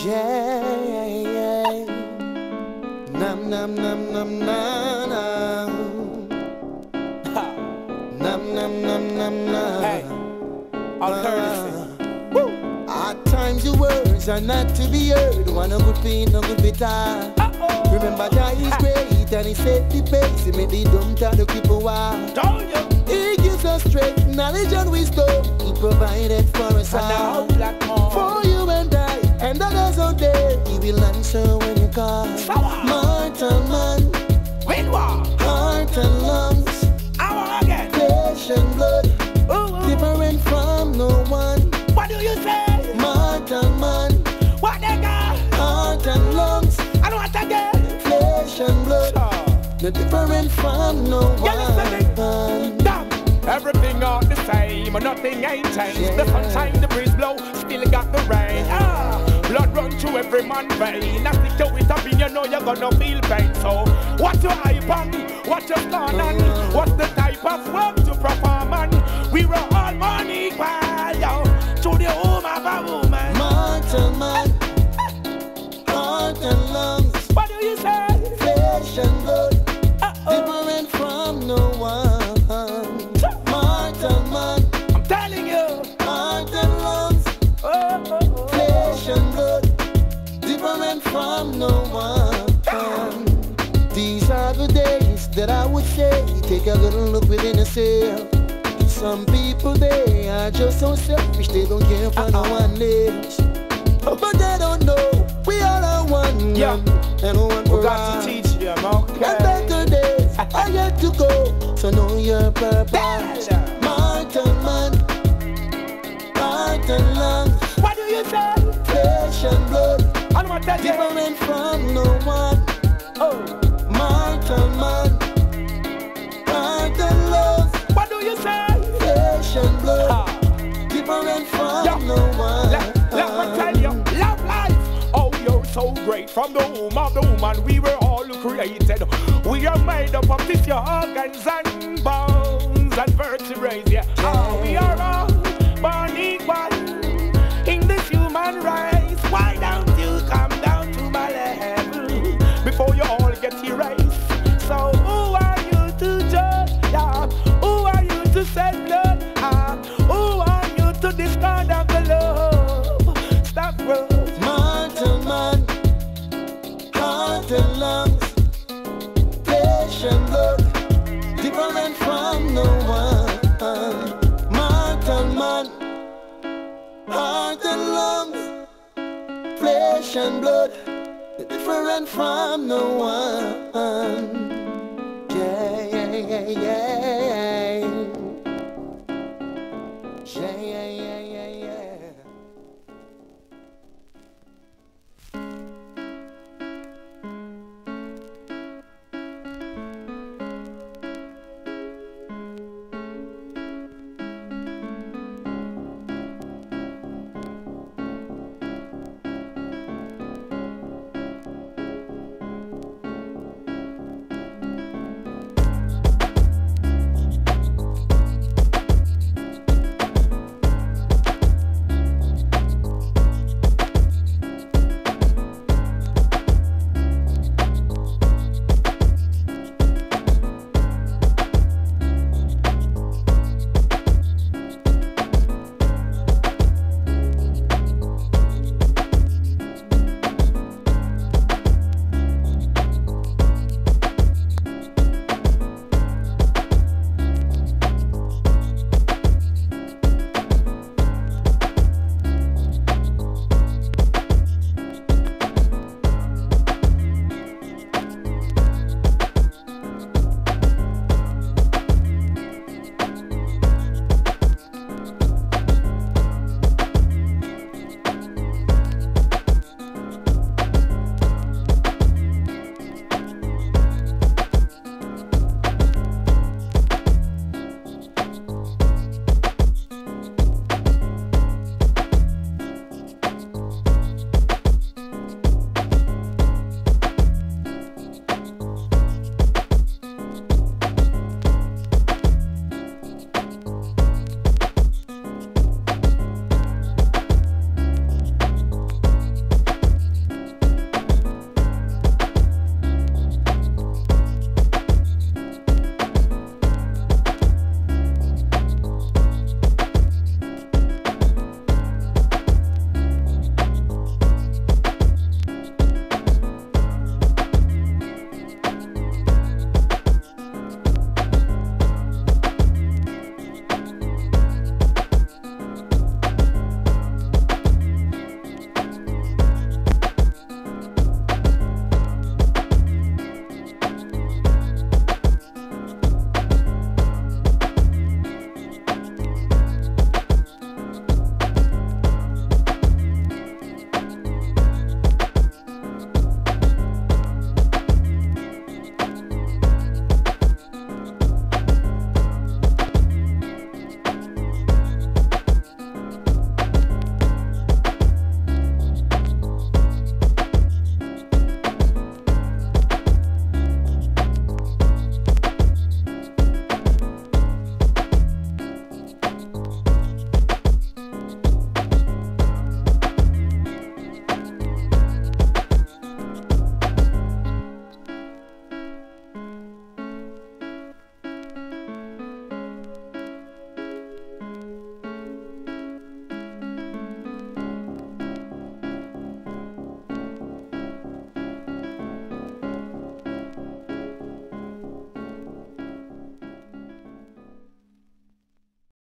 Yeah, yeah. Nam nam nam nam nam nam. Nam nam nam nam nam. Hey, alternative. At times your words are not to be heard. One a good pain, no good bitter. Remember Jah is great and he set the pace. He made the dumb to the cripple walk. Told you. He gives us strength, knowledge and wisdom. He provided for us And all. For you and and others out there, he will answer when you call. Sour. Mortal man, Win war. heart and lungs, I want again. flesh and blood, Ooh, ooh. different from no one. What do you say? Mortal man, What they got? heart and lungs, I don't want again. flesh and blood, no different from no Yeah, one. Everything all the same, and nothing ain't changed. The sunshine, the breeze blow, still got the rain. Ah, blood run through every man vein. I stick to it up in you know you're gonna feel pain. So, what's your hype on? What's your plan on? What's the type of work to perform on? We were all born equal, yo, to the home of a woman. Mortal man, heart and lungs, What do you say? flesh and blood. Uh-oh. different from no one. Are the days that I would say, take a little look within yourself. Some people they are just so selfish, they don't care for no one else. But they don't know we all are one, Yeah. and one We got to teach them, okay? And better days are yet to go, so know your purpose. Mortal man, heart and lungs, What do you say? flesh and blood, I don't want to tell you. different from no so great. From the womb of the woman, we were all created. We are made up of tissue, organs, and bones and vertebrae. Yeah, oh, we are all born equal in this human race. Why don't you come down to my level before you all get erased? So who are you to judge? Yeah, who are you to shed blood? And blood, different from no one.